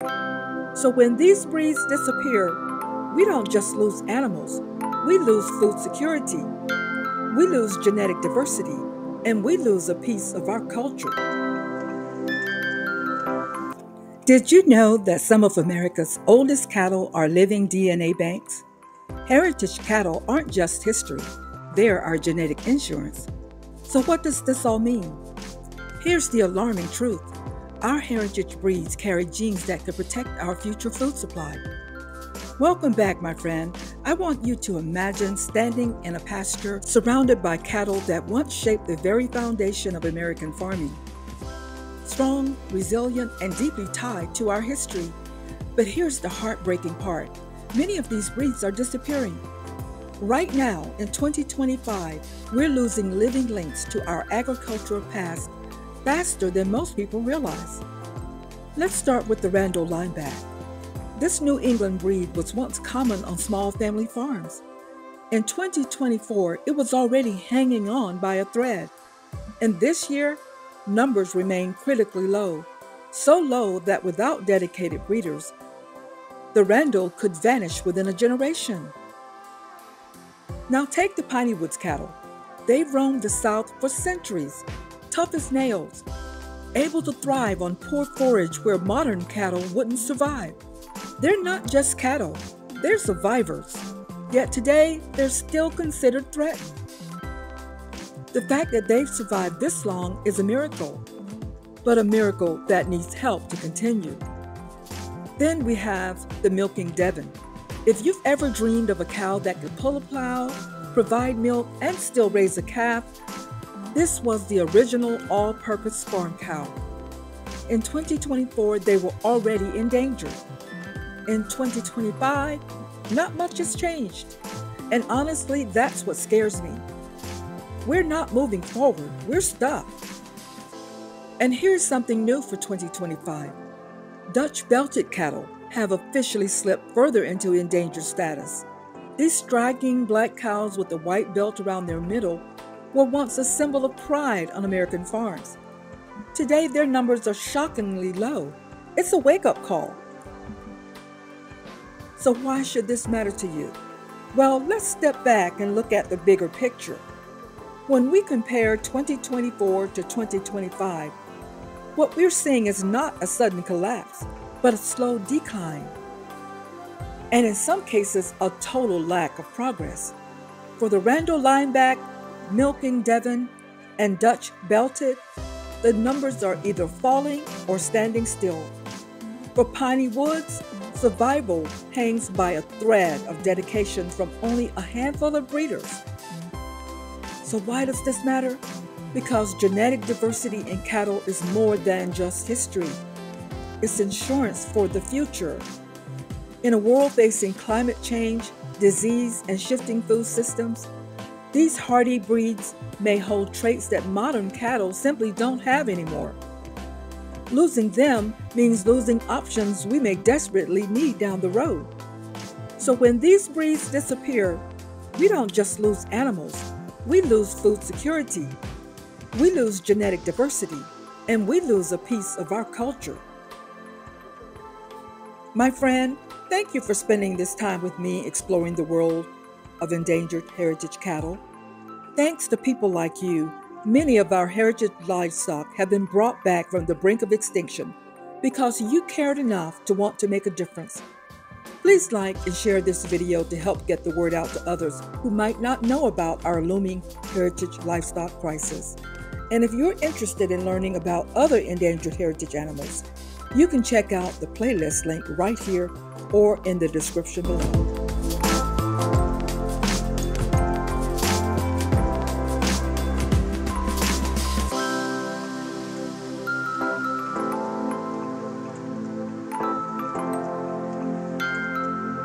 So when these breeds disappear, we don't just lose animals, we lose food security, we lose genetic diversity, and we lose a piece of our culture. Did you know that some of America's oldest cattle are living DNA banks? Heritage cattle aren't just history, they're our genetic insurance. So, what does this all mean? Here's the alarming truth our heritage breeds carry genes that could protect our future food supply. Welcome back, my friend. I want you to imagine standing in a pasture surrounded by cattle that once shaped the very foundation of American farming strong, resilient, and deeply tied to our history. But here's the heartbreaking part many of these breeds are disappearing. Right now, in 2025, we're losing living links to our agricultural past faster than most people realize. Let's start with the Randall lineback. This New England breed was once common on small family farms. In 2024, it was already hanging on by a thread. And this year, numbers remain critically low, so low that without dedicated breeders, the Randall could vanish within a generation. Now take the Piney Woods cattle. They've roamed the South for centuries, tough as nails, able to thrive on poor forage where modern cattle wouldn't survive. They're not just cattle, they're survivors. Yet today, they're still considered threatened. The fact that they've survived this long is a miracle, but a miracle that needs help to continue. Then we have the milking Devon. If you've ever dreamed of a cow that could pull a plow, provide milk, and still raise a calf, this was the original all purpose farm cow. In 2024, they were already endangered. In 2025, not much has changed. And honestly, that's what scares me. We're not moving forward, we're stuck. And here's something new for 2025 Dutch belted cattle have officially slipped further into endangered status. These striking black cows with a white belt around their middle were once a symbol of pride on American farms. Today, their numbers are shockingly low. It's a wake up call. So, why should this matter to you? Well, let's step back and look at the bigger picture. When we compare 2024 to 2025, what we're seeing is not a sudden collapse, but a slow decline. And in some cases, a total lack of progress. For the Randall lineback, Milking Devon, and Dutch Belted, the numbers are either falling or standing still. For Piney Woods, survival hangs by a thread of dedication from only a handful of breeders so, why does this matter? Because genetic diversity in cattle is more than just history, it's insurance for the future. In a world facing climate change, disease, and shifting food systems, these hardy breeds may hold traits that modern cattle simply don't have anymore. Losing them means losing options we may desperately need down the road. So when these breeds disappear, we don't just lose animals, we lose food security, we lose genetic diversity, and we lose a piece of our culture. My friend, thank you for spending this time with me exploring the world of endangered heritage cattle. Thanks to people like you, many of our heritage livestock have been brought back from the brink of extinction because you cared enough to want to make a difference Please like and share this video to help get the word out to others who might not know about our looming heritage livestock crisis. And if you're interested in learning about other endangered heritage animals, you can check out the playlist link right here or in the description below.